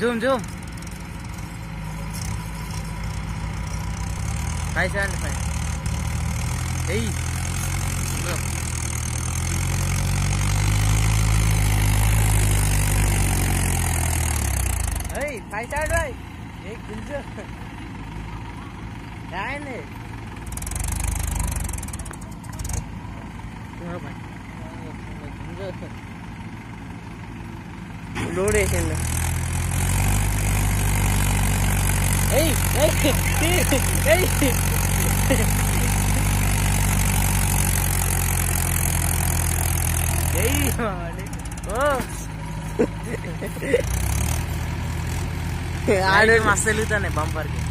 zoom zoom. Phải xem phải đi được. Ấy phải sao đây. Đấy cũng chưa đấy này. Không phải lúa đây xem này వేసిండు ఏయ్ ఏయ్ ఏయ్ ఏయ్ ఓ ఆడు మస్తు వెలుగుతానే బంపర్కి